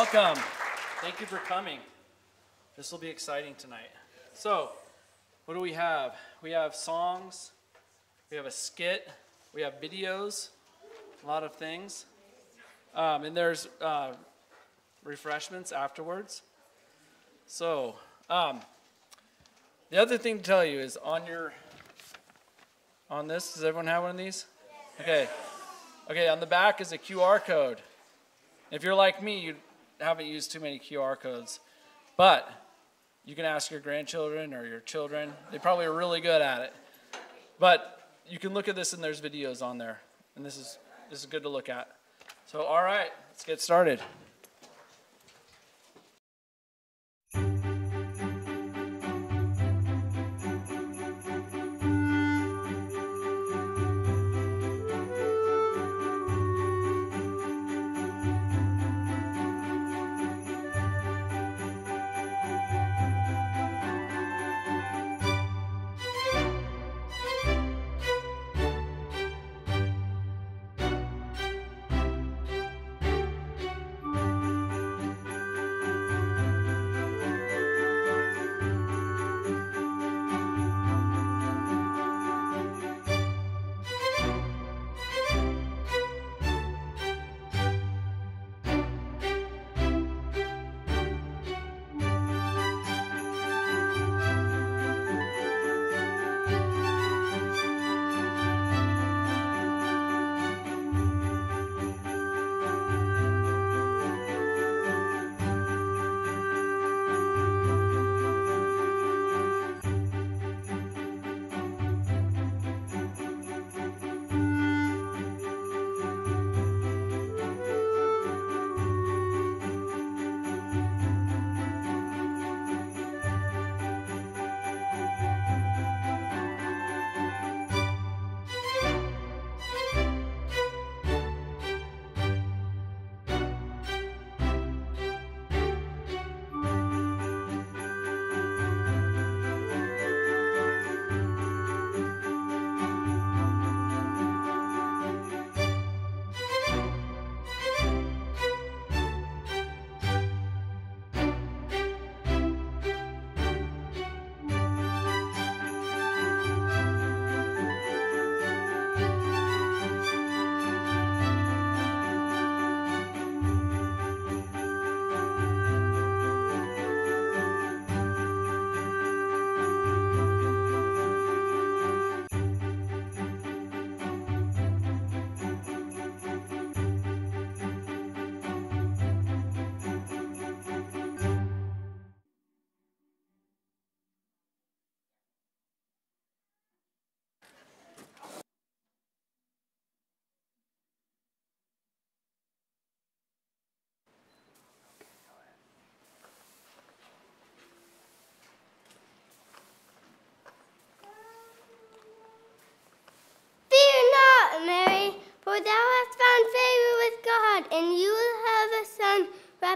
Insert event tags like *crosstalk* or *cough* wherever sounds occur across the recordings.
Welcome. Thank you for coming. This will be exciting tonight. So, what do we have? We have songs, we have a skit, we have videos, a lot of things. Um, and there's uh, refreshments afterwards. So, um, the other thing to tell you is on your, on this, does everyone have one of these? Okay. Okay, on the back is a QR code. If you're like me, you haven't used too many QR codes, but you can ask your grandchildren or your children. They probably are really good at it. But you can look at this and there's videos on there. And this is this is good to look at. So all right, let's get started.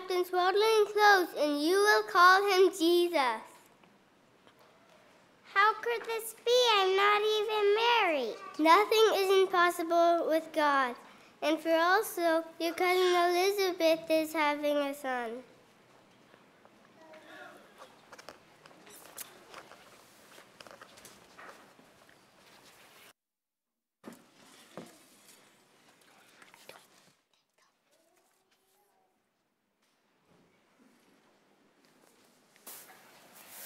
Wrapped in swaddling clothes, and you will call him Jesus. How could this be? I'm not even married. Nothing is impossible with God. And for also, your cousin Elizabeth is having a son.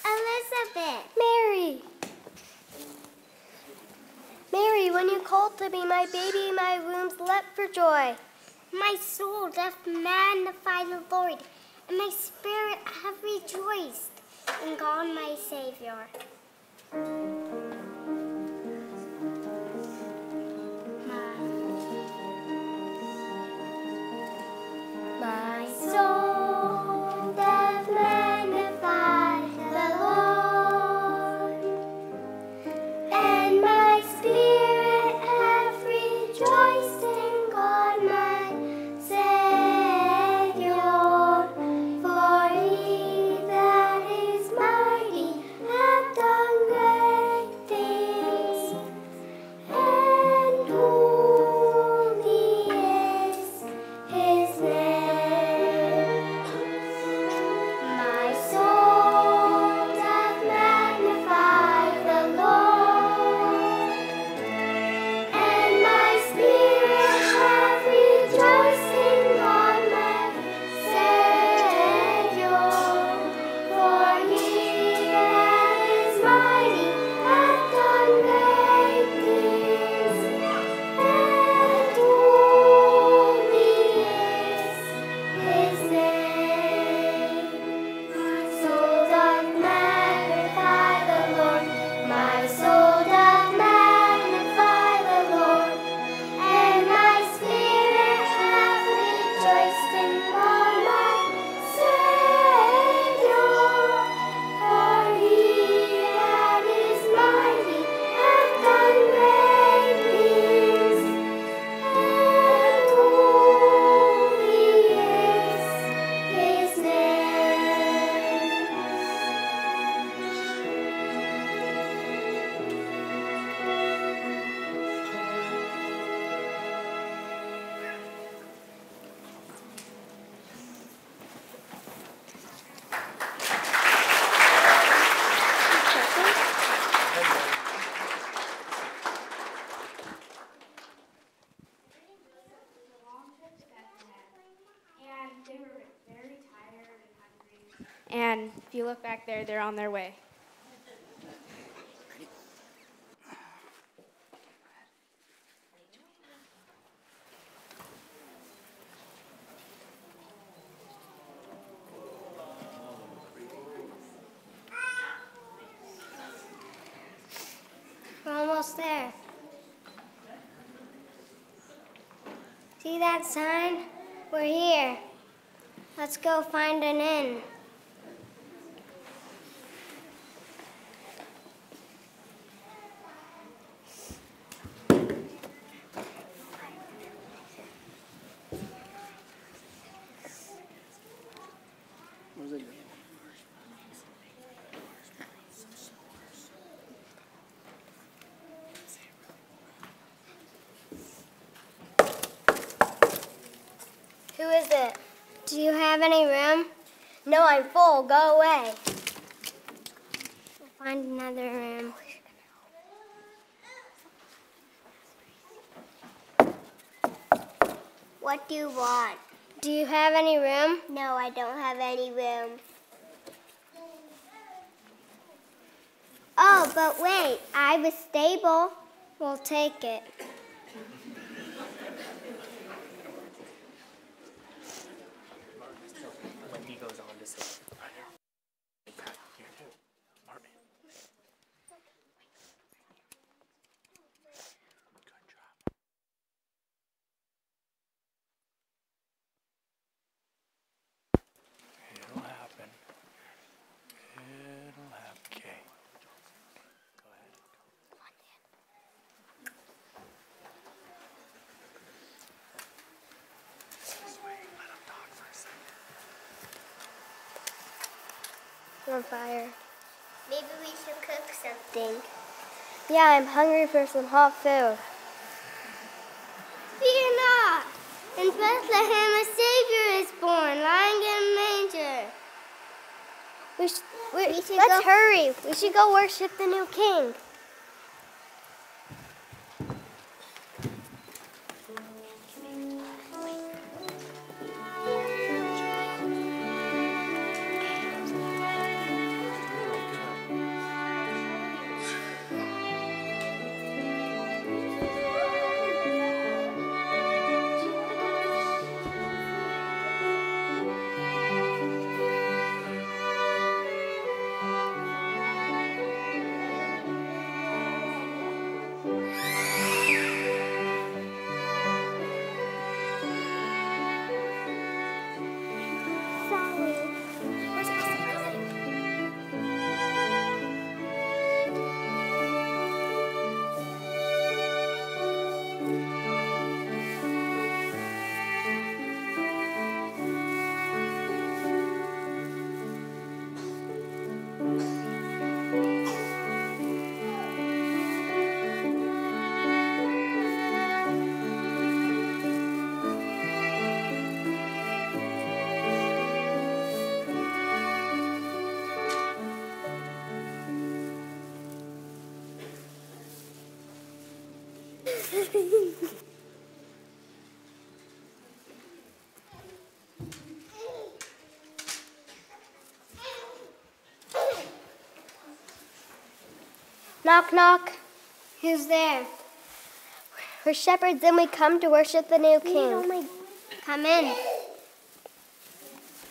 Elizabeth. Mary! Mary, when you called to my baby my womb leapt for joy. My soul doth magnify the Lord, and my spirit hath rejoiced in God my Savior. There, they're on their way. We're almost there. See that sign? We're here. Let's go find an inn. Who is it? Do you have any room? No, I'm full. Go away. We'll find another room. What do you want? Do you have any room? No, I don't have any room. Oh, but wait, I a stable. We'll take it. when he goes on to say, It'll happen. It'll happen. Okay. Go ahead. on fire. Maybe we should cook something. Yeah, I'm hungry for some hot food. Fear not! In Bethlehem a Savior is born, lying in a manger. We, sh- we, We should let's go- hurry. We should go worship the new king. *laughs* Knock, knock. Who's there? We're shepherds and we come to worship the new king. Come in.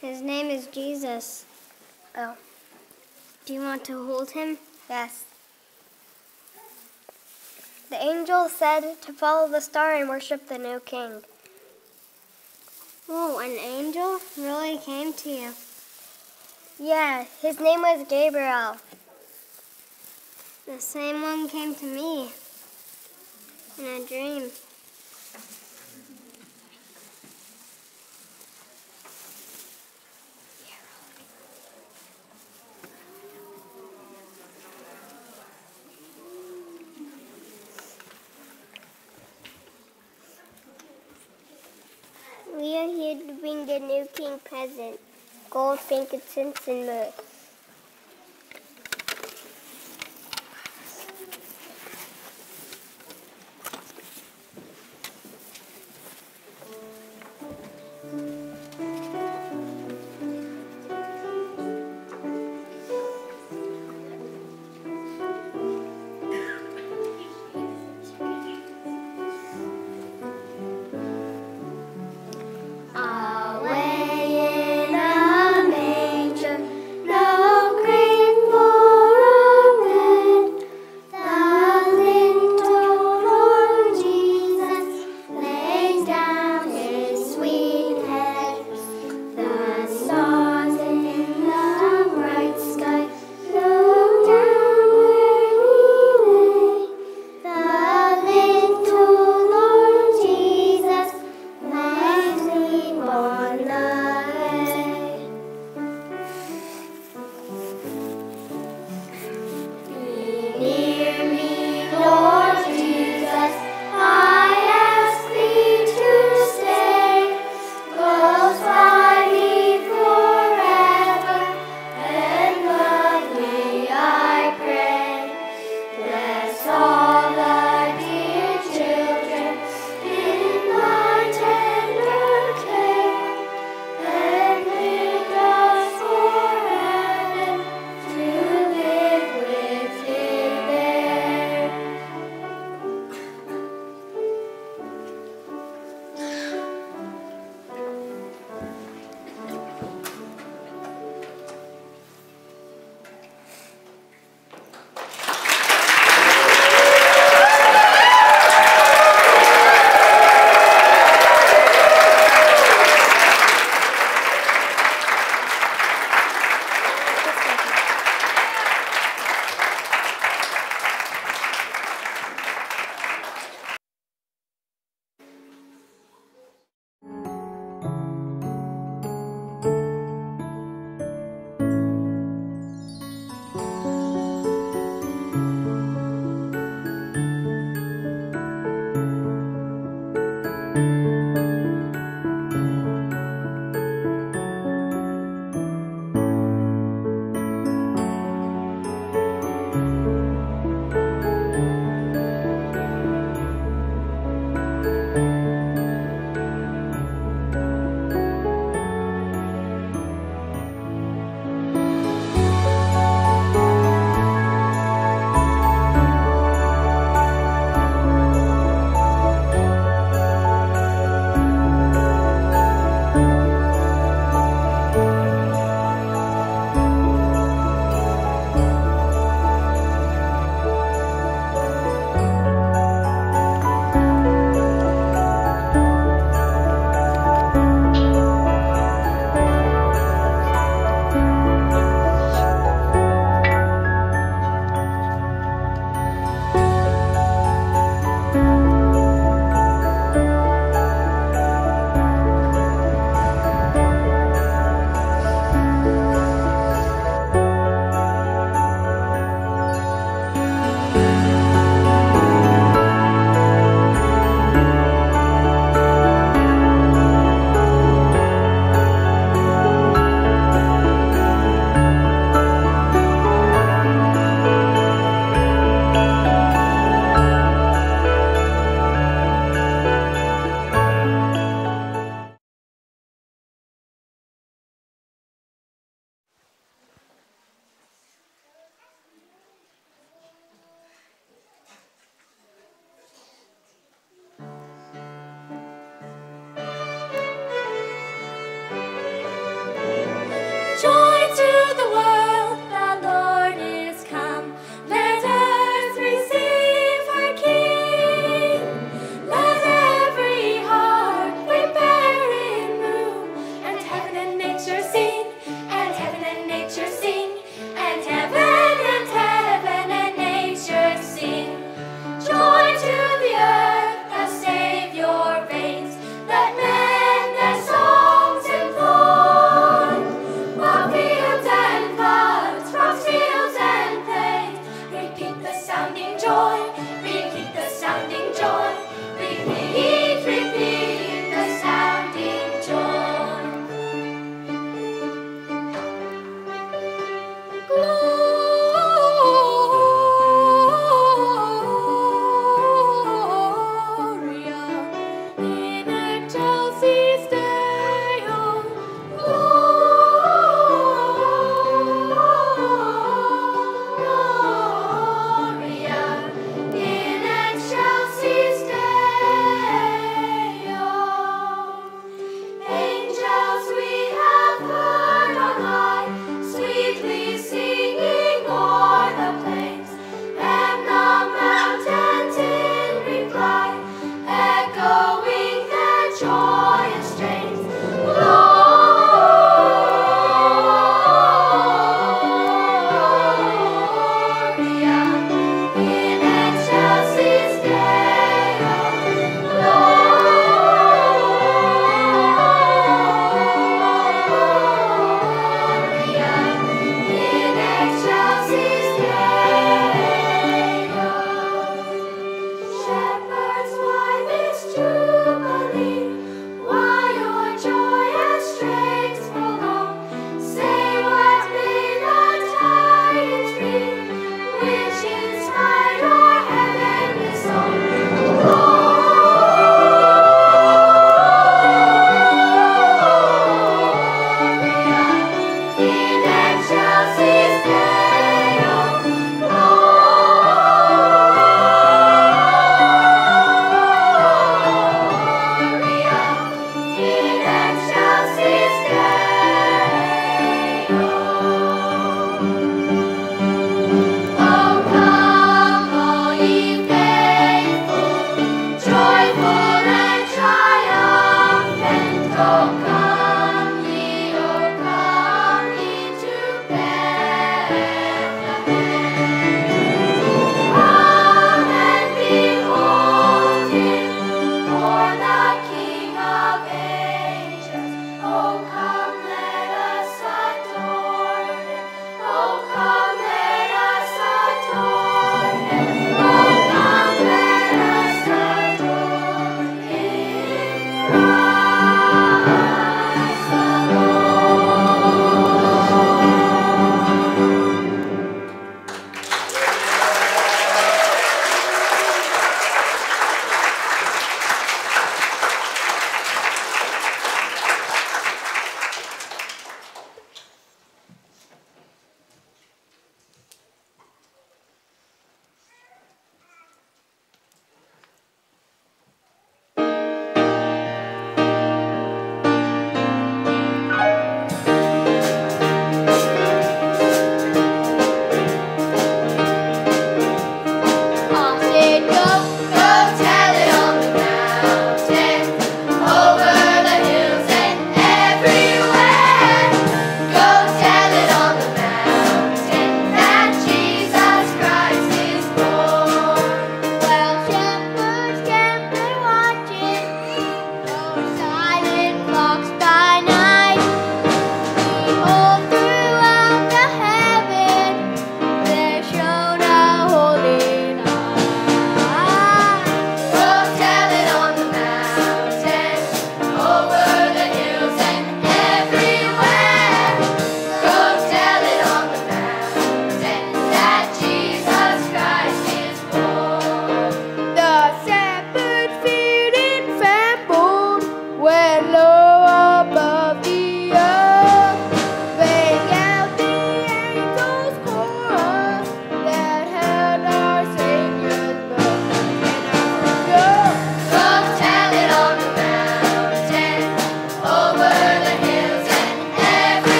His name is Jesus. Oh, Do you want to hold him? yes. The angel said to follow the star and worship the new king. Oh, an angel really came to you. Yeah, his name was Gabriel. The same one came to me in a dream. We are here to bring the new king present gold, frankincense, and myrrh.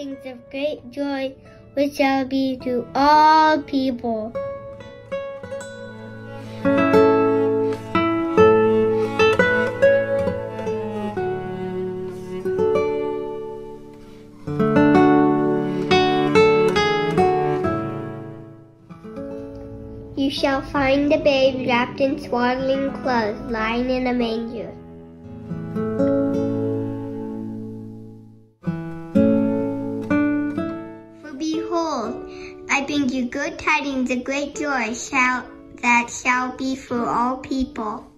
Tidings of great joy, which shall be to all people. You shall find the babe wrapped in swaddling clothes, lying in a manger. Of great joy shall that shall be for all people.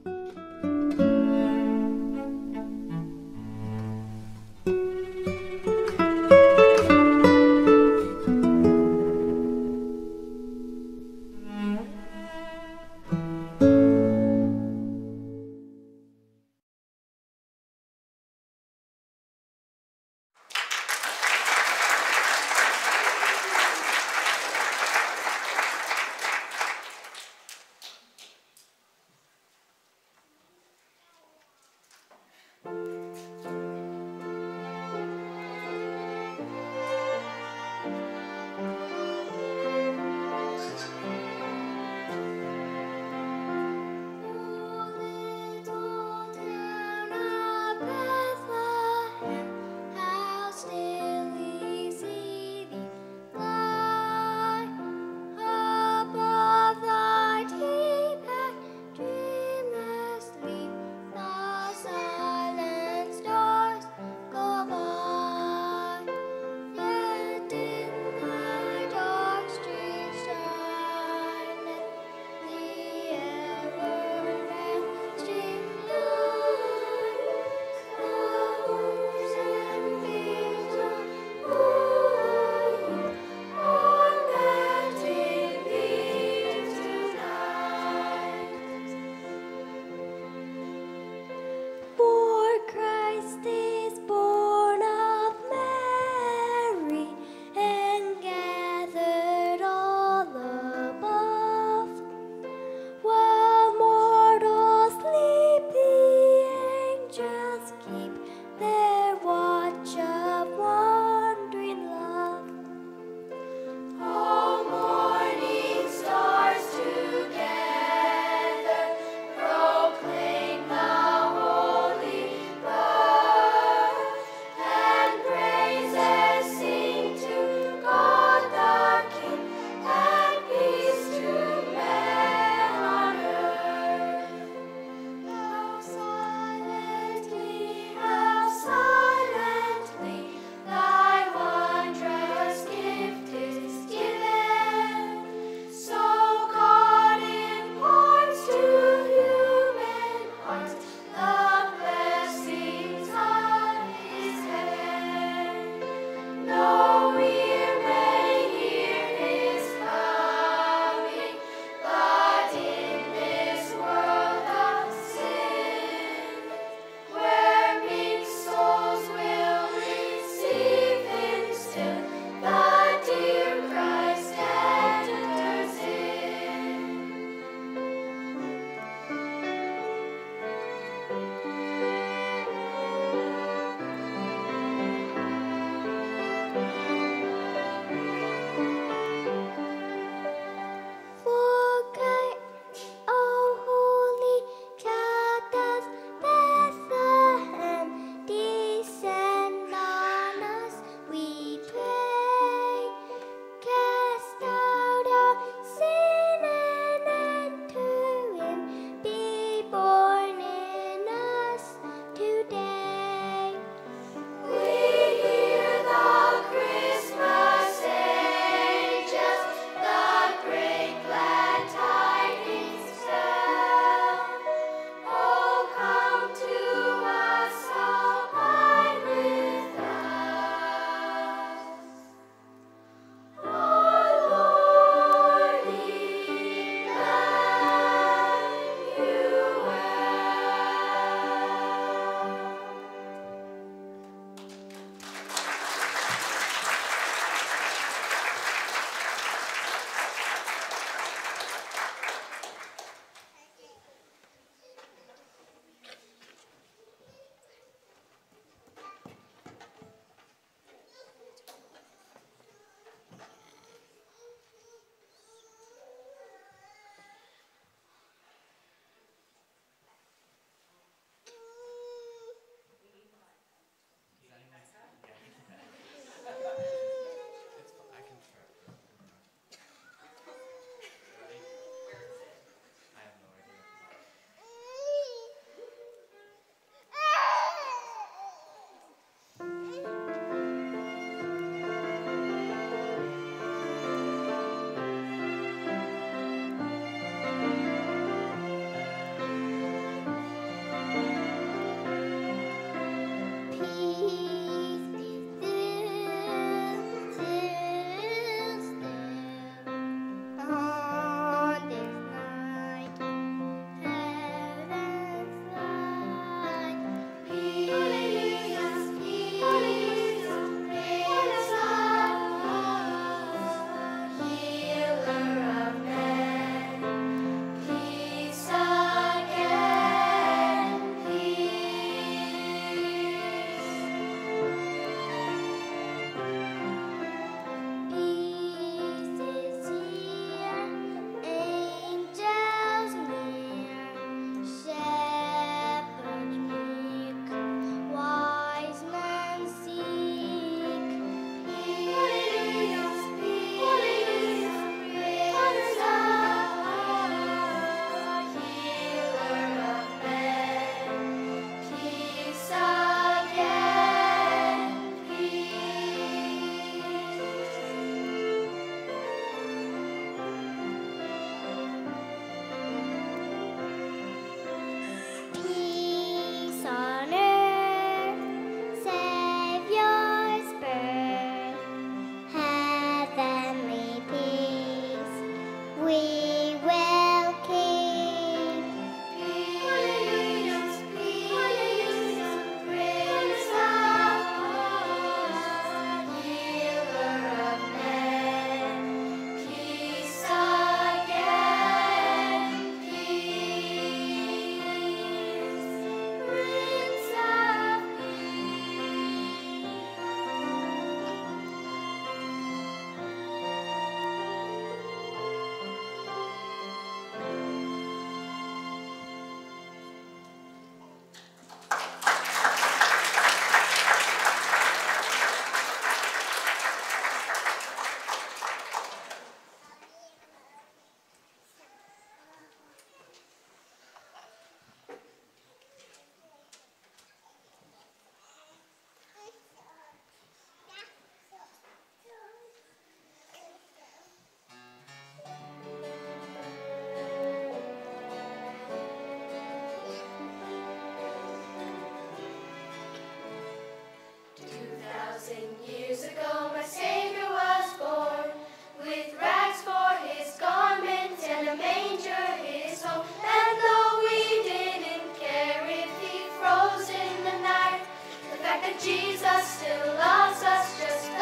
us, still loves us just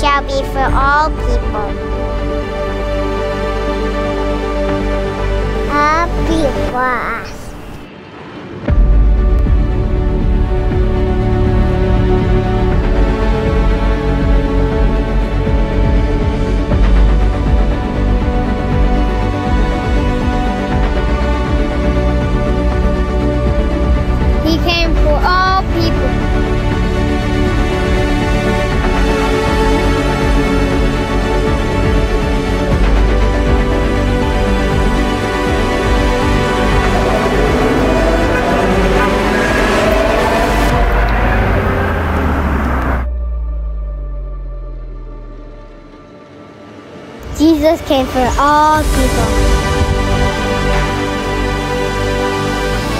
shall be for all people. Happy for us. He came for all people. Jesus came for all people.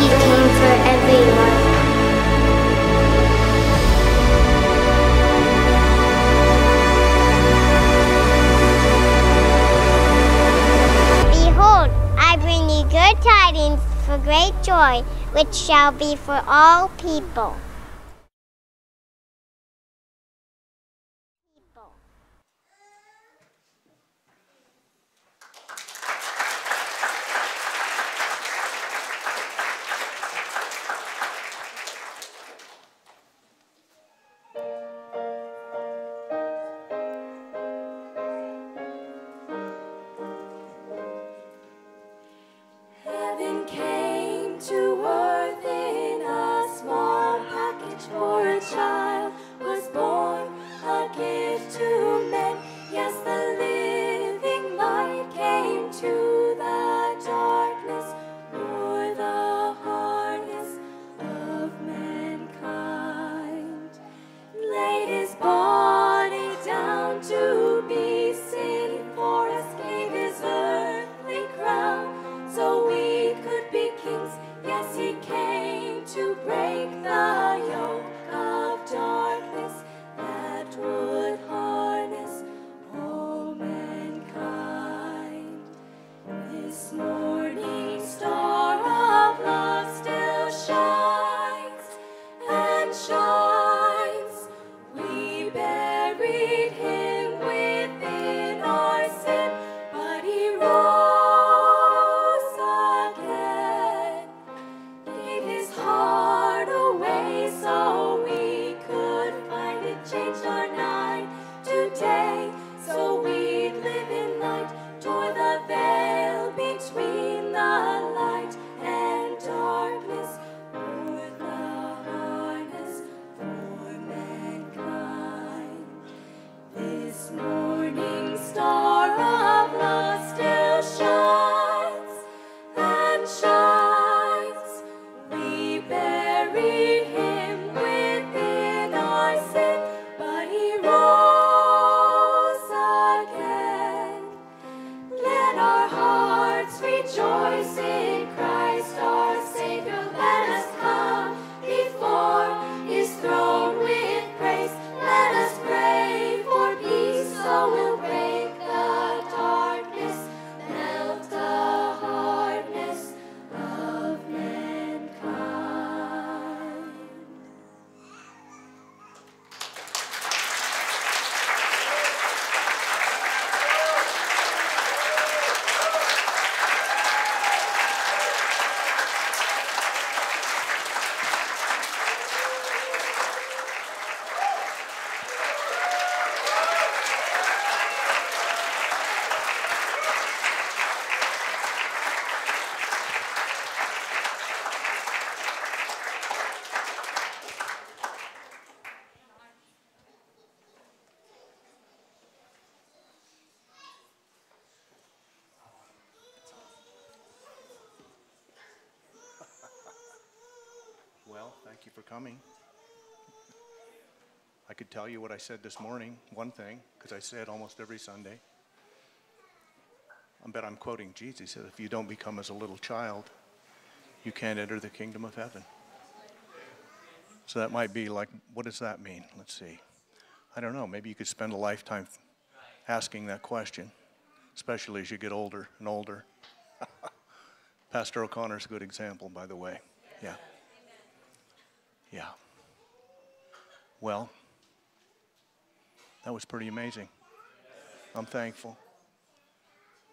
He came for everyone. Behold, I bring you good tidings for great joy, which shall be for all people. Coming. I could tell you what I said this morning, one thing, because I say it almost every Sunday. I bet I'm quoting Jesus. He said, If you don't become as a little child, you can't enter the kingdom of heaven. So that might be like, what does that mean? Let's see. I don't know. Maybe you could spend a lifetime asking that question, especially as you get older and older. *laughs* Pastor O'Connor's a good example, by the way. Yeah. Yeah. Well, that was pretty amazing. I'm thankful.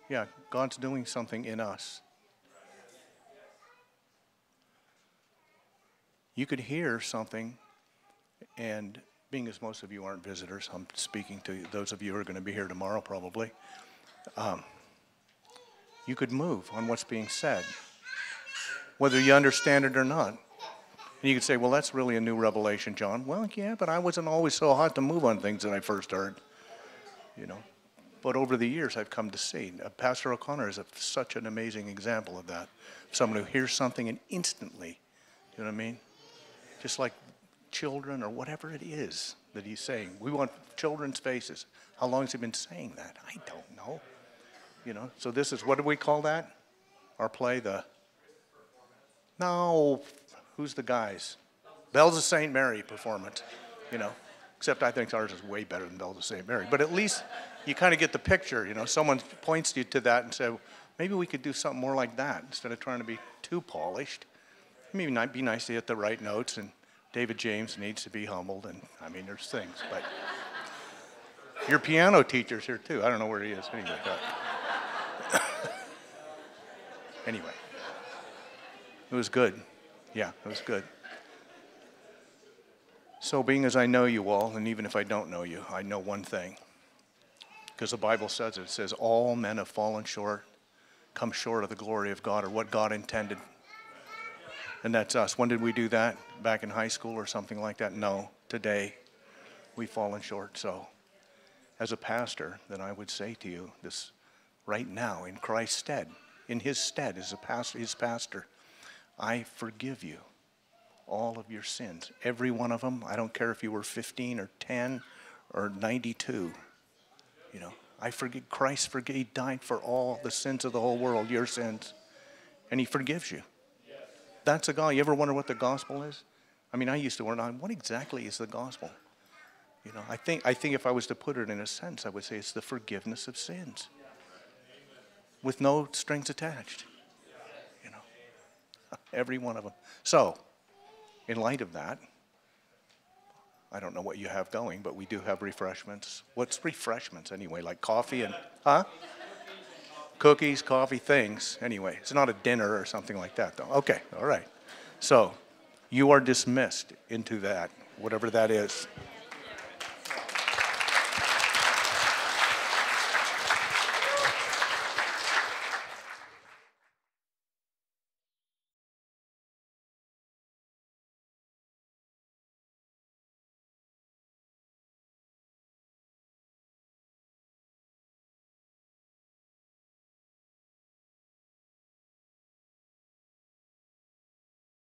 Yeah, God's doing something in us. You could hear something, and being as most of you aren't visitors, I'm speaking to those of you who are going to be here tomorrow probably. Um, you could move on what's being said, whether you understand it or not. And you could say, well, that's really a new revelation, John. Well, yeah, but I wasn't always so hot to move on things that I first heard, you know. But over the years, I've come to see. Uh, Pastor O'Connor is a, such an amazing example of that. Someone who hears something and instantly, you know what I mean? Just like children or whatever it is that he's saying. We want children's faces. How long has he been saying that? I don't know. You know, so this is what do we call that? Our play, the no, who's the guys? Bells of St. Mary performance, you know. Except I think ours is way better than Bells of St. Mary. But at least you kind of get the picture, you know. Someone points you to that and say, maybe we could do something more like that instead of trying to be too polished. Maybe not be nice to hit the right notes, and David James needs to be humbled, and I mean, there's things. But your piano teacher's here too. I don't know where he is anyway. *coughs* Anyway, it was good. Yeah, it was good. So, being as I know you all, and even if I don't know you, I know one thing. Because the Bible says it, it says, All men have fallen short, come short of the glory of God, or what God intended. And that's us. When did we do that? Back in high school or something like that? No, today we've fallen short. So, as a pastor, then I would say to you this right now, in Christ's stead, in his stead, as a pastor, his pastor, I forgive you all of your sins. Every one of them. I don't care if you were 15 or 10 or 92. You know, I forgive, Christ forgave, he died for all the sins of the whole world, your sins, and he forgives you. That's a God. You ever wonder what the gospel is? I mean, I used to wonder, what exactly is the gospel? You know, I think, I think if I was to put it in a sense, I would say it's the forgiveness of sins with no strings attached. *laughs* Every one of them. So, in light of that, I don't know what you have going, but we do have refreshments. What's refreshments anyway? Like coffee and, huh? Cookies, coffee, things. Anyway, it's not a dinner or something like that, though. Okay, all right. So, you are dismissed into that, whatever that is.